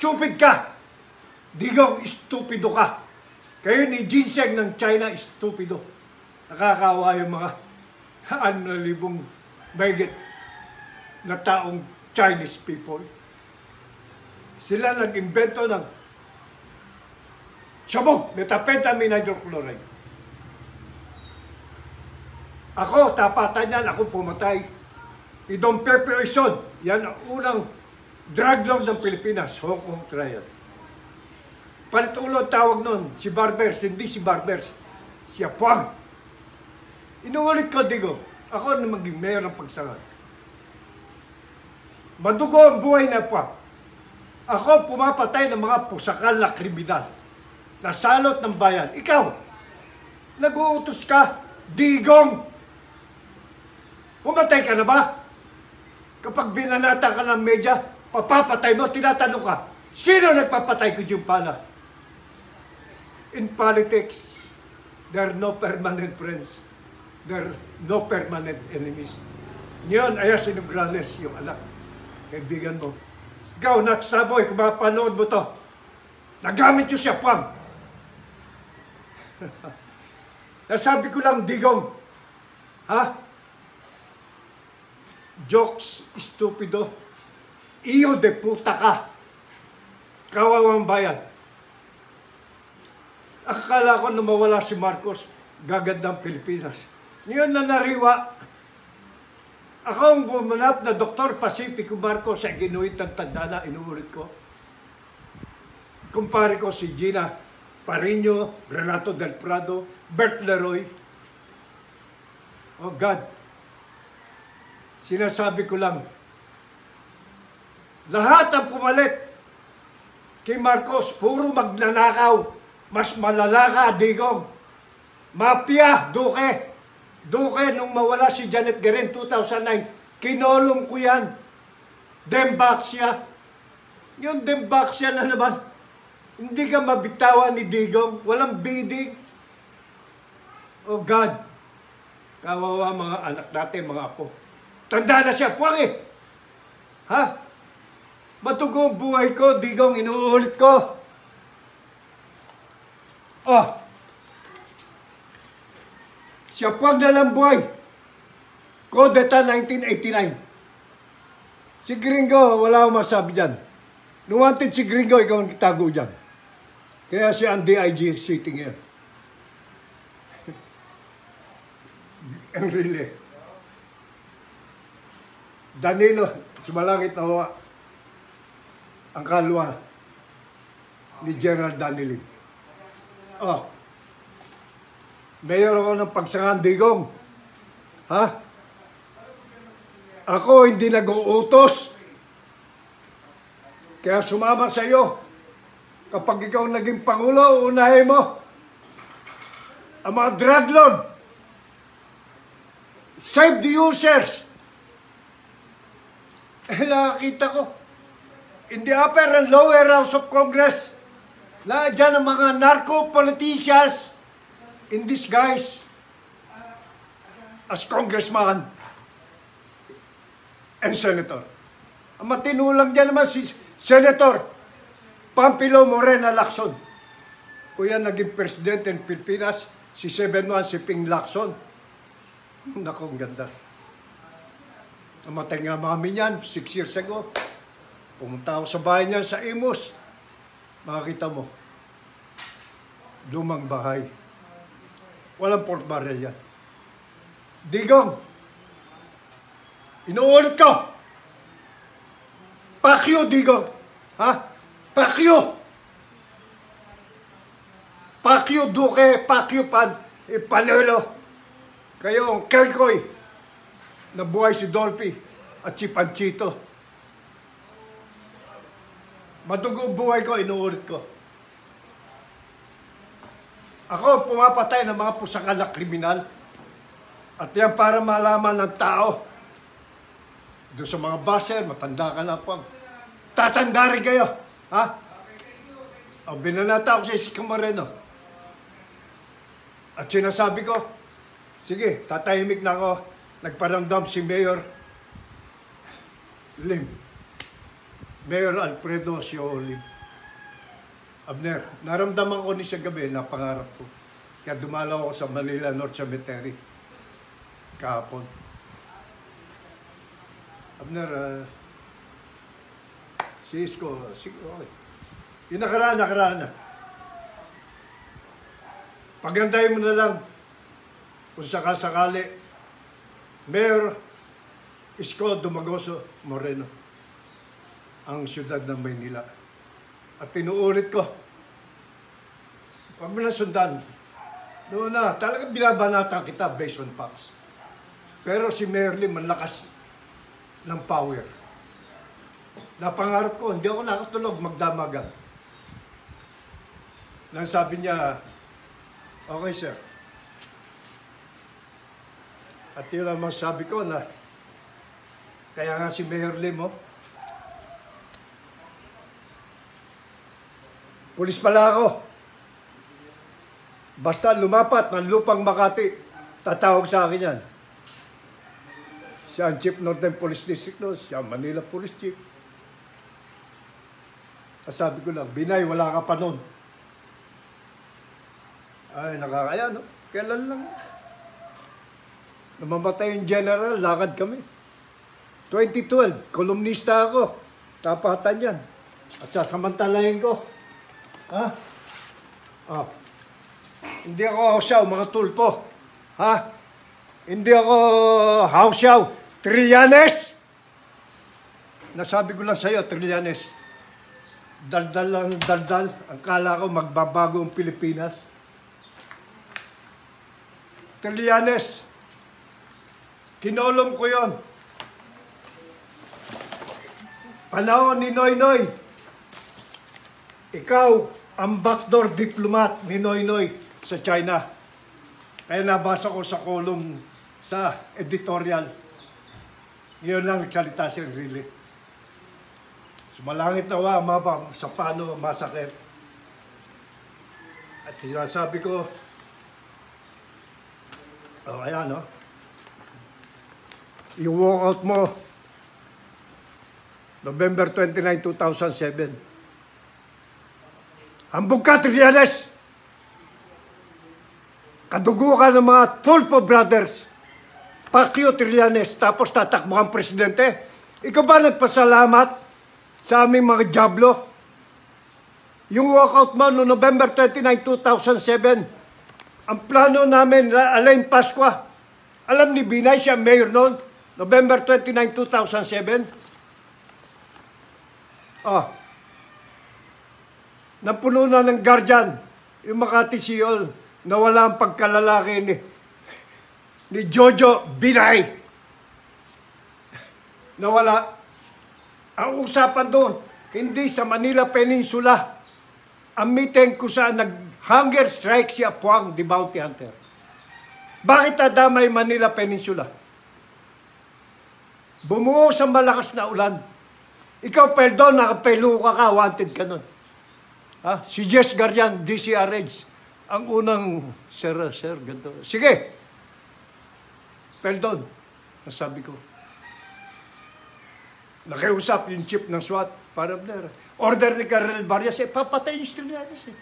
Stupid ka! Digong, stupido ka! Kayo ni Ginseng ng China, stupido. Nakakawa yung mga ano na libong mahigit na taong Chinese people. Sila nag-invento ng sabog, methamphetamine hydrochloride. Ako, tapatan yan, ako pumatay. Idong Pepe Oison, yan ang unang drug lord ng Pilipinas, Hong Kong trial. Palitulo tawag nun, si Barbers, hindi si Barbers, si Apuang. Inuulit ko, Digo, ako na maging mayor ng pagsangan. Madugo ang buhay na Apuang. Ako pumapatay ng mga pusakal na kriminal na salot ng bayan. Ikaw, nag-uutos ka, digong. Pumatay ka na ba? Kapag binanata ka ng media, papapatay mo, tinatanong ka, sino nagpapatay ko yung pala? In politics, there are no permanent friends. There are no permanent enemies. Ngayon, Ayas Sinugrales, yung anak, kaibigan mo. Ikaw, nagsaboy, kung mapanood mo to, nagamit yung siya, Pam. Nasabi ko lang, digong, ha? Jokes, stupido. Iyo de puta ka. Kawawang bayan. Akala ko na mawala si Marcos, gagandang Pilipinas. Ngayon na nariwa, ako ang bumanap na Dr. Pacifico Marcos sa ginuhit ng tanda na inuulit ko. Kumpare ko si Gina Parino, Renato Del Prado, Bert Leroy. Oh God, sinasabi ko lang, lahat ang pumalit kay Marcos, puro magnanakaw, mas malala ka, digong. Mafia, duke. Duke, nung mawala si Janet Guerin 2009, kinolong ko yan. Dembaksya. Yung dembaksya na naman, hindi ka mabitawan ni Digong, walang bidding. Oh God, kawawa mga anak natin, mga apo. Tanda na siya, puwang eh. Ha? Matugo ang buhay ko, Digong, inuulit ko. Oh, siya po ang buhay. Kodeta 1989. Si Gringo, wala akong masabi dyan. Nung wanted si Gringo, ikaw ang tago dyan. Kaya siya ang DIG sitting here. Ang really. Danilo, sumalangit na hawa. Ang kalwa ni General Danilin. Oh, Mayor ako ng pagsangan digong. Ha? Ako hindi nag-uutos. Kaya sumama sa iyo. Kapag ikaw naging Pangulo, unahin mo. Ang mga drug lord. Save the users. Eh, nakakita ko. In the upper and lower house of Congress, na dyan ang mga narco-politicians, in disguise as congressman and senator. Ang matinulang dyan naman si Senator Pampilo Morena Lacson. Kuya naging presidente ng Pilipinas, si 7-1 si Ping Lacson. Naku, ang ganda. Namatay nga mami niyan, 6 years ago. Pumunta ako sa bahay niyan sa Imus. Makakita mo, lumang bahay. Walang port barrel yan. Digong, inuulit ko. Pakyo, Digong. Ha? Pakyo. Pakyo, Duque, Pakyo, Pan, eh, Panelo. Kayo ang Kelkoy. Nabuhay si Dolphy at si Panchito. Madugong buhay ko, inuulit ko. Ako pumapatay ng mga pusakal na kriminal. At yan para malaman ng tao. Doon sa mga baser, matanda ka na po. Tatanda rin kayo. Ha? O, binanata ako sa Isikang Moreno. At sinasabi ko, sige, tatahimik na ako. Nagparamdam si Mayor Lim. Mayor Alfredo Sioli. Abner, naramdaman ko ni sa gabi na pangarap ko. Kaya dumalaw ako sa Manila North Cemetery. Kahapon. Abner, uh, si Isko, sige, okay. Yung nakaraan, nakaraan na. Pagandahin mo na lang kung sakasakali. Mayor Isko Dumagoso Moreno ang siyudad ng Maynila. At pinuulit ko, pag mo nasundan, noon na, talagang binabanatan kita based on facts. Pero si Mayor Lim, malakas ng power. Napangarap ko, hindi ako nakatulog magdamagan. Nang sabi niya, okay sir. At yun ang masabi ko na, kaya nga si Mayor Lim, oh, Pulis pala ako. Basta lumapat ng lupang Makati, tatawag sa akin yan. Siya ang Chief Northern Police District no, siya Manila Police Chief. Sabi ko lang, Binay, wala ka pa nun. Ay, nakakaya, no? Kailan lang? Namamatay yung general, lakad kami. 2012, kolumnista ako. Tapatan yan. At sasamantalahin ko. Ha? Ah. Hindi ako hausyaw, mga tulpo. Ha? Hindi ako hausyaw. Trillanes! Nasabi ko lang sa'yo, Trillanes. Daldal lang daldal. Ang kala ko magbabago ang Pilipinas. Trillanes. Kinolom ko yon. Panahon ni Noy Noy. Ikaw ang backdoor diplomat ni Noy Noy sa China. Kaya nabasa ko sa column sa editorial. Ngayon lang nagsalita si Really. Sumalangit na wa, mabang, sa paano masakit. At sinasabi ko, oh, ayan, no? Yung walkout mo, November 29, 2007. Hambog ka, Trillanes! Kadugo ka ng mga Tulpo Brothers. Pacquiao Trillanes, tapos tatakbo kang presidente. Ikaw ba nagpasalamat sa aming mga jablo? Yung walkout mo no November 29, 2007, ang plano namin, na Alain Pasqua, alam ni Binay, siya mayor noon, November 29, 2007. Ah, napuno na ng guardian, yung Makati Siol, na wala ang pagkalalaki ni, ni Jojo Binay. Nawala. Ang usapan doon, hindi sa Manila Peninsula, ang meeting kung saan nag-hunger strike si Apuang, the bounty hunter. Bakit nadamay Manila Peninsula? Bumuo sa malakas na ulan. Ikaw, perdon, nakapelo ka ka, wanted ka nun. Ha? Si Jess Garian, DCRH, ang unang, sir, sir, ganito. Sige, perdon, nasabi ko. Nakiusap yung chief ng SWAT, para Abner. Order ni Colonel Barrias, eh, papatay yung Strillanes eh.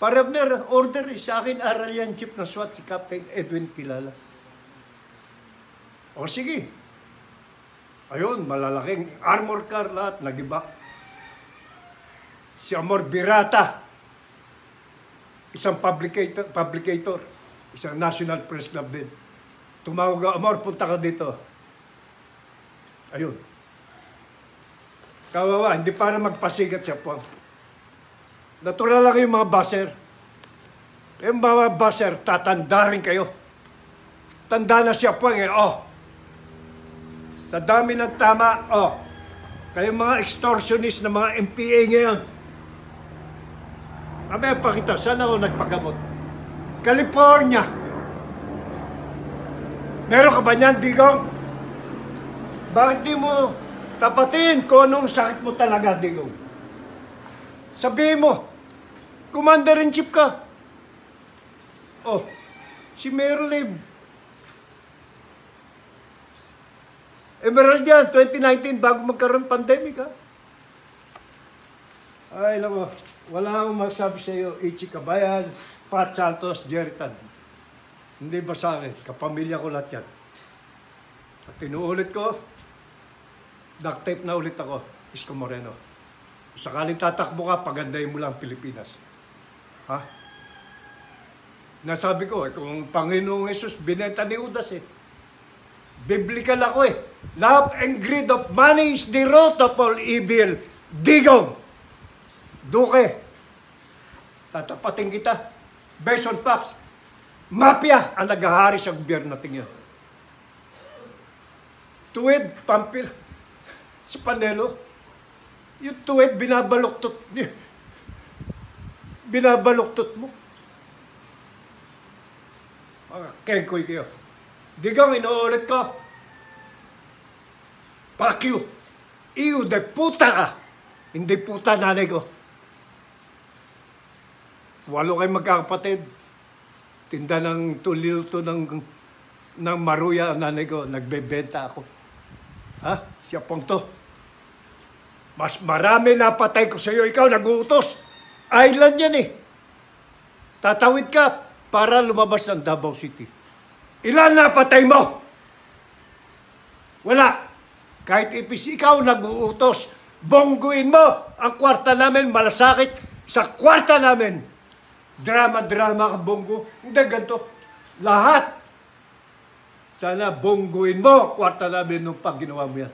Para Abner, order eh, sa akin aral yan chief ng SWAT, si Captain Edwin Kilala. O sige. Ayun, malalaking armor car lahat, nagiba. Si Amor Birata, isang publicator, publicator, isang National Press Club din. Tumawag ka, Amor, punta ka dito. Ayun. Kawawa, hindi para magpasigat siya po. Natural lang yung mga baser. Yung mga baser, tatanda rin kayo. Tanda na siya po. Eh. Oh, sa dami ng tama, oh, kayong mga extortionist na mga MPA ngayon, Mamaya pakita, saan ako nagpagamot? California. Meron ka ba niyan, Digong? Bakit di mo tapatin kung anong sakit mo talaga, Digong? Sabihin mo, Commander-in-Chief ka. Oh, si Mayor Lim. Emerald yan, 2019, bago magkaroon pandemic, ha? Ay, alam mo, wala akong masabi sa iyo, Ichi Kabayan, Pat Santos, Jerry Tan. Hindi ba sa akin? Kapamilya ko lahat yan. At tinuulit ko, duct tape na ulit ako, Isko Moreno. Sakaling tatakbo ka, pagandahin mo lang Pilipinas. Ha? Nasabi ko, eh, kung Panginoong Jesus, binenta ni Judas eh. Biblical ako eh. Love and greed of money is the root of all evil. Digong! Duke! Tatapatin kita. Based on. Mafia ang naghahari sa gobyerno natin yan. Tuwid, pampil, si Panelo, yung tuwid, binabaluktot. Binabaluktot mo. Mga kengkoy kayo. Digang inuulit ko. You. Iyo, de puta ka. Hindi puta nanay ko. Walo kayo magkakapatid. Tinda ng tulilto ng, ng maruya ang nanay ko. Nagbebenta ako. Ha? Siya pong to. Mas marami napatay ko sa iyo. Ikaw nag-uutos. Island yan eh. Tatawid ka para lumabas ng Davao City. Ilan napatay mo? Wala. Kahit ipis ikaw nag-uutos, bongguin mo ang kwarta namin, malasakit sa kwarta namin. Drama-drama ka bonggo. Hindi ganito. Lahat. Sana bongguin mo kwarta namin nung pag mo yan.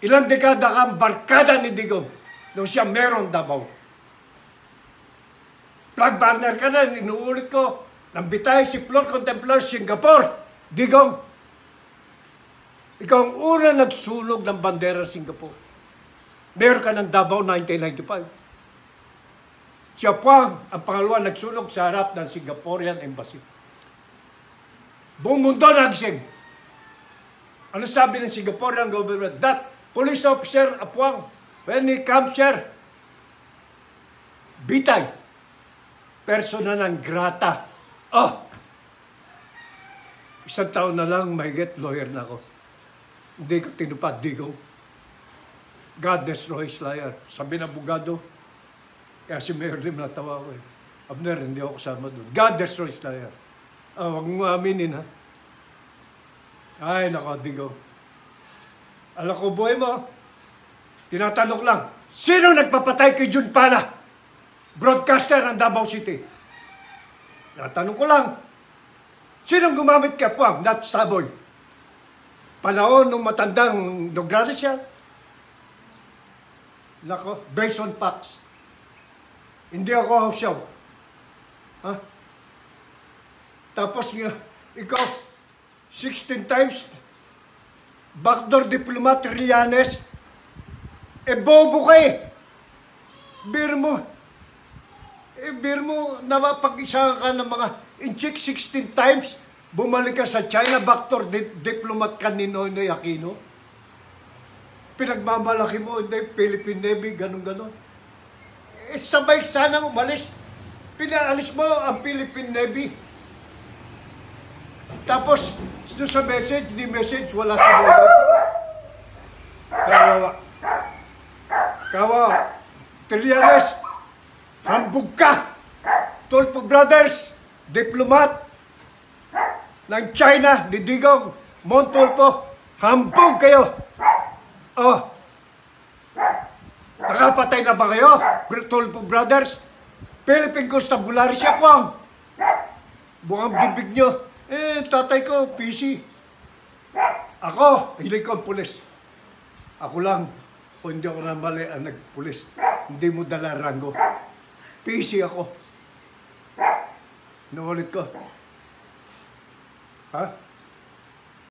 Ilang dekada kang barkada ni Digong nung siya meron Davao. Flag banner ka na, inuulit ko. Nambitay si Flor Contemplar, Singapore. Digong, ikaw ang una nagsunog ng bandera Singapore. Meron ka ng Davao 1995. Siya po ang, ang pangalawa nagsunog sa harap ng Singaporean Embassy. Buong mundo nagsing. Ano sabi ng Singaporean government? That police officer, Apuang, when he comes here, bitay. Persona ng grata. Oh! Isang taon na lang, mahigit lawyer na ako. Hindi ko tinupad, di ko. God destroys liar. Sabi ng abogado, kaya si Mayor Lim natawa ko eh. Abner, hindi ako kasama doon. God destroys liar. Ah, huwag mo aminin ha. Ay, nako, digo. Alam ko, buhay mo. Tinatanong lang, sino nagpapatay kay Jun Pana? Broadcaster ng Davao City. Natanong ko lang, sinong gumamit ka po? Not Saboy. Panahon nung matandang Nograles siya. Nako, based on. Hindi ako show. Ha? Tapos nga, ikaw, 16 times, backdoor diplomat, Trillanes, eh bobo ka eh. Bir mo, eh bir mo, napapag-isa ka ng mga incheck 16 times, bumalik ka sa China, backdoor di- diplomat ka ni Noynoy Aquino. Pinagmamalaki mo, hindi, Philippine Navy, ganun-ganon. Eh, sabay sana umalis. Pinaalis mo ang Philippine Navy. Tapos, doon sa message, di message, wala sa dulo. Kawawa. Kawawa. Trillanes, hambog ka. Tulpo Brothers, diplomat ng China, ni Digong, Montulpo, hambog kayo. Oh, Nakapatay na ba kayo? Tulpo Brothers? Philippine Constabulary siya po. Bukhang bibig nyo. Eh, tatay ko, PC. Ako, hindi ko ang pulis. Ako lang, o hindi ako na mali ang nagpulis. Hindi mo dala rango. PC ako. Nuulit ko. Ha?